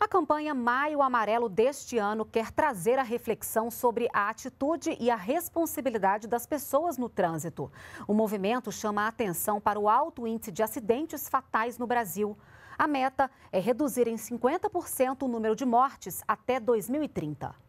A campanha Maio Amarelo deste ano quer trazer a reflexão sobre a atitude e a responsabilidade das pessoas no trânsito. O movimento chama a atenção para o alto índice de acidentes fatais no Brasil. A meta é reduzir em 50% o número de mortes até 2030.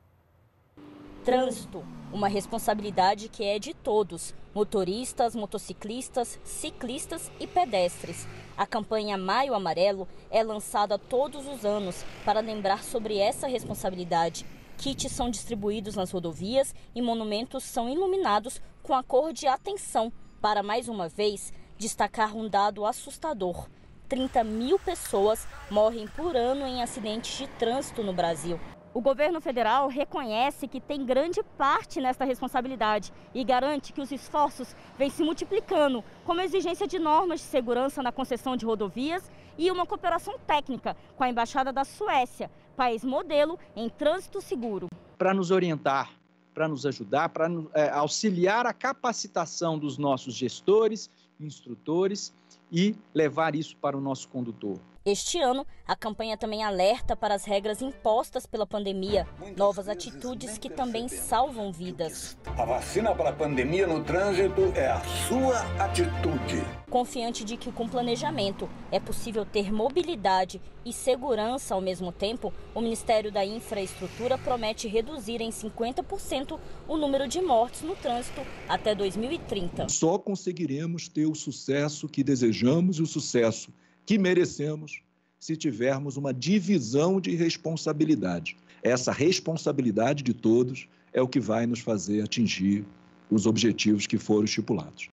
Trânsito, uma responsabilidade que é de todos: motoristas, motociclistas, ciclistas e pedestres. A campanha Maio Amarelo é lançada todos os anos para lembrar sobre essa responsabilidade. Kits são distribuídos nas rodovias e monumentos são iluminados com a cor de atenção para, mais uma vez, destacar um dado assustador. 30 mil pessoas morrem por ano em acidentes de trânsito no Brasil. O governo federal reconhece que tem grande parte nesta responsabilidade e garante que os esforços vêm se multiplicando, como a exigência de normas de segurança na concessão de rodovias e uma cooperação técnica com a Embaixada da Suécia, país modelo em trânsito seguro. Para nos orientar, para nos ajudar, para é, auxiliar a capacitação dos nossos gestores, instrutores e levar isso para o nosso condutor. Este ano, a campanha também alerta para as regras impostas pela pandemia, novas atitudes que também salvam vidas. A vacina para a pandemia no trânsito é a sua atitude. Confiante de que com planejamento é possível ter mobilidade e segurança ao mesmo tempo, o Ministério da Infraestrutura promete reduzir em 50% o número de mortes no trânsito até 2030. Só conseguiremos ter o sucesso que desejamos e o sucesso que merecemos se tivermos uma divisão de responsabilidade. Essa responsabilidade de todos é o que vai nos fazer atingir os objetivos que foram estipulados.